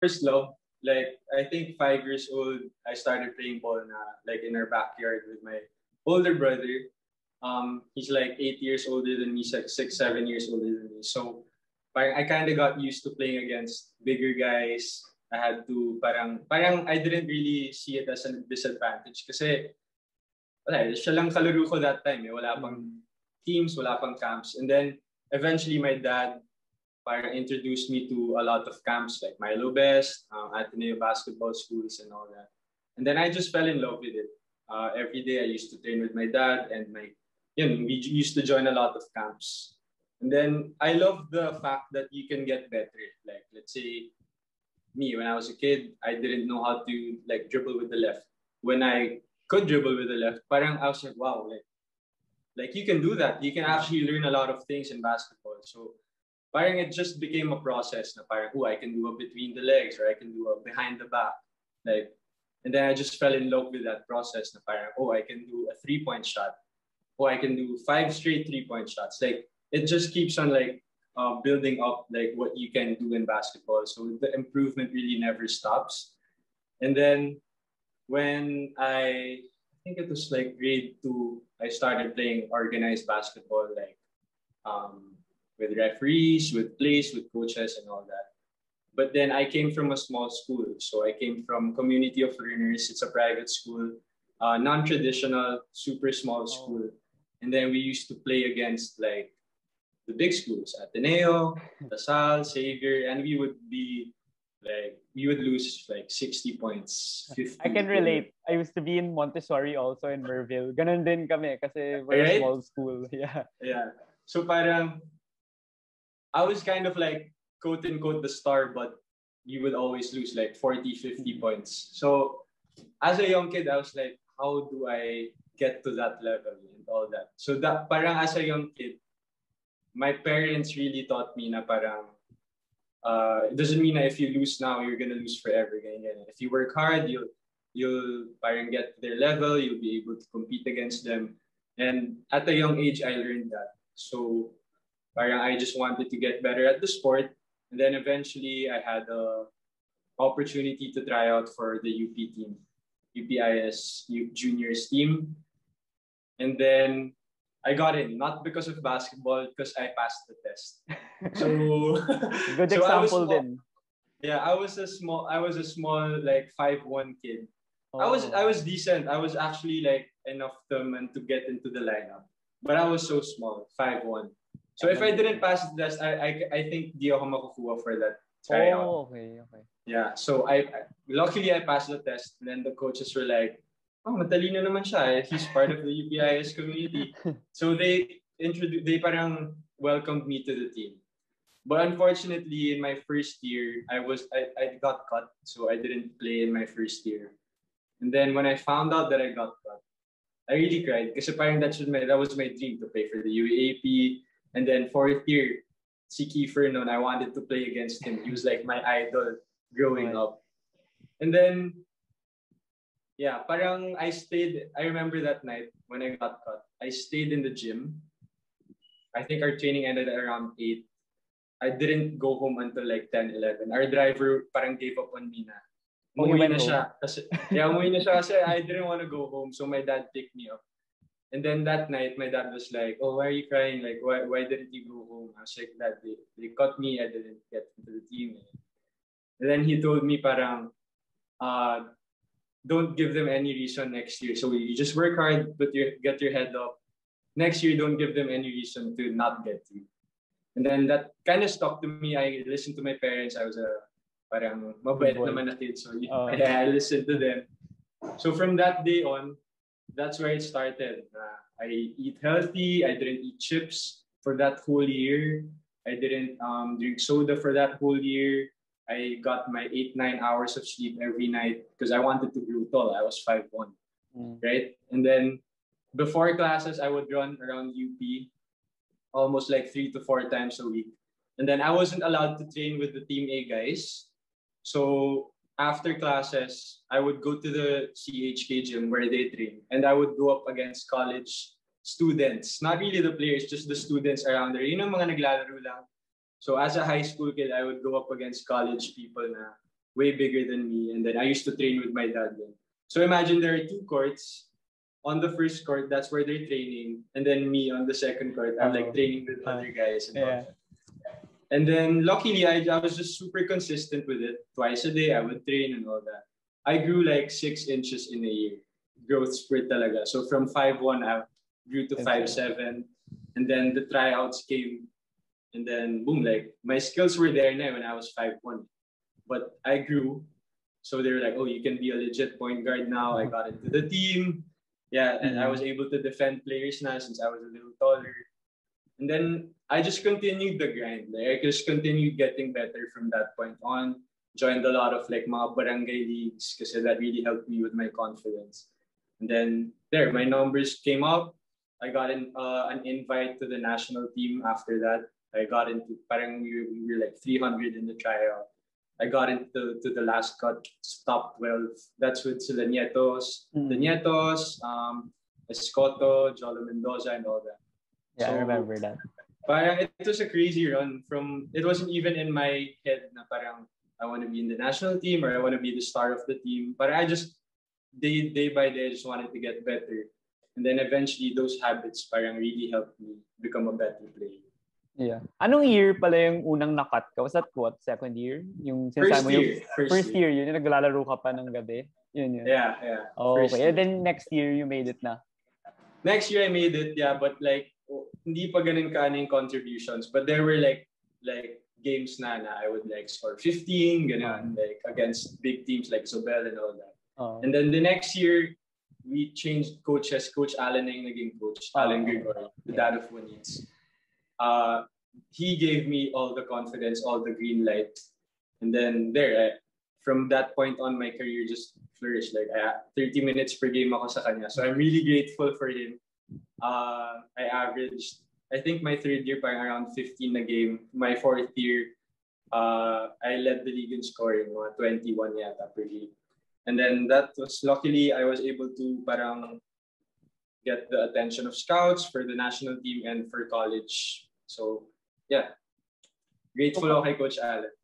first love. Like I think five years old, I started playing ball na like in our backyard with my older brother. Um, he's like eight years older than me, six, six seven years older than me. So I kind of got used to playing against bigger guys. I had to parang parang I didn't really see it as a disadvantage kasi wala, siya lang kalaro ko that time. Eh. Wala pang teams, wala pang camps. And then eventually my dad parang introduced me to a lot of camps like Milo Best, um, Ateneo basketball schools and all that. And then I just fell in love with it. Uh, every day I used to train with my dad and my, you know, we used to join a lot of camps. And then I love the fact that you can get better. Like let's say me when I was a kid, I didn't know how to like dribble with the left. When I could dribble with the left, parang I was like, wow, like, like you can do that. You can actually learn a lot of things in basketball. So parang it just became a process na parang, oh, I can do a between the legs or I can do a behind the back. Like, and then I just fell in love with that process na parang, oh, I can do a three-point shot. Oh, I can do five straight three-point shots. Like, it just keeps on like uh, building up like what you can do in basketball. So the improvement really never stops. And then when I, I think it was like grade two, I started playing organized basketball, like um, with referees, with plays, with coaches, and all that. But then I came from a small school. So I came from Community of Learners. It's a private school, uh, non-traditional, super small school. And then we used to play against like the big schools, Ateneo, La Salle, Xavier, and we would be like we would lose like 60 points. 50 I can relate. I used to be in Montessori also in Merville. Ganun din kami kasi we're right? a small school. Yeah. Yeah. So parang I was kind of like quote unquote the star, but you would always lose like 40, 50 mm-hmm. points. So as a young kid, I was like, how do I get to that level and all that? So that parang as a young kid, my parents really taught me na parang uh, it doesn't mean that if you lose now, you're gonna lose forever. Ganyan. If you work hard, you'll you'll parang get to their level, you'll be able to compete against them. And at a young age, I learned that. So Parang I just wanted to get better at the sport. And then eventually I had a opportunity to try out for the UP team, UPIS juniors team. And then I got in, not because of basketball, because I passed the test. So good so example then. Yeah, I was a small I was a small like five one kid. Oh. I was I oh. was decent. I was actually like enough to to get into the lineup. But I was so small, five one. So if I didn't pass the test, I I, I think di ako makukuha for that tryout. Oh, okay, okay. Yeah, so I, I luckily I passed the test, and then the coaches were like, "Oh, matalino naman siya. Eh. He's part of the UPIS community." so they introduced, they parang welcomed me to the team. But unfortunately, in my first year, I was I, I got cut, so I didn't play in my first year. And then when I found out that I got cut, I really cried because parang that my that was my dream to play for the UAP, and then fourth year, si Kiefer noon, I wanted to play against him. He was like my idol growing up. And then, yeah, parang I stayed, I remember that night when I got cut, I stayed in the gym. I think our training ended at around 8. I didn't go home until like 10, 11. Our driver parang gave up on me na. Umuwi na siya. Kasi, yeah, umuwi na siya kasi I didn't want to go home. So my dad picked me up. And then that night, my dad was like, "Oh, why are you crying? Like, why why didn't you go home?" I was like, "Dad, they, they cut me. I didn't get into the team." And then he told me, "Parang, uh, don't give them any reason next year. So you just work hard, put your get your head up. Next year, don't give them any reason to not get you." And then that kind of stuck to me. I listened to my parents. I was a parang mabait naman na kid. So uh, yeah, I listened to them. So from that day on, that's where it started. Uh, I eat healthy. I didn't eat chips for that whole year. I didn't um, drink soda for that whole year. I got my eight, nine hours of sleep every night because I wanted to grow tall. I was five one, mm. right? And then before classes, I would run around UP almost like three to four times a week. And then I wasn't allowed to train with the Team A guys. So after classes, I would go to the CHK gym where they train, and I would go up against college students. Not really the players, just the students around there. You know, mga naglalaro lang. So as a high school kid, I would go up against college people na way bigger than me. And then I used to train with my dad. Then. So imagine there are two courts. On the first court, that's where they're training. And then me on the second court, I'm like oh. training with other guys. And, yeah. And then luckily, I, I was just super consistent with it. Twice a day, I would train and all that. I grew like six inches in a year. Growth spurt talaga. So from 5'1", I grew to 5'7". And then the tryouts came. And then boom, like my skills were there now when I was 5'1". But I grew. So they were like, oh, you can be a legit point guard now. I got into the team. Yeah, and I mm-hmm. was able to defend players now since I was a little taller. And then I just continued the grind. Like, I just continued getting better from that point on joined a lot of like mga barangay leagues because that really helped me with my confidence. And then there, my numbers came up. I got an, uh, an invite to the national team after that. I got into, parang we were, we were like 300 in the tryout. I got into to the last cut, top 12. That's with sila Nietos, mm. the Nietos, um, Escoto, Jolo Mendoza, and all that. Yeah, so, I remember that. Parang it was a crazy run from, it wasn't even in my head na parang I want to be in the national team or I want to be the star of the team. But I just day day by day I just wanted to get better. And then eventually those habits parang really helped me become a better player. Yeah. Anong year pala yung unang nakat ka? Was that what? Second year? Yung first year. Yung, first, first year. year. Yun yung naglalaro ka pa ng gabi? Yun yun. Yeah, yeah. Oh, okay. Year. And then next year you made it na? Next year I made it, yeah. But like, hindi pa ganun ka yung contributions. But there were like, like games na na I would like score 15, ganun, like against big teams like Zobel and all that. Oh. And then the next year, we changed coaches. Coach Alan ang naging coach, oh. Alan Gregory, the dad of Juanitz. Uh, he gave me all the confidence, all the green light. And then there, I, from that point on, my career just flourished. Like, I, 30 minutes per game ako sa kanya. So I'm really grateful for him. Uh, I averaged I think my third year, parang around 15 a game. My fourth year, uh, I led the league in scoring, mga 21 yata per game. And then that was, luckily, I was able to parang get the attention of scouts for the national team and for college. So, yeah. Grateful ako kay Coach Allen.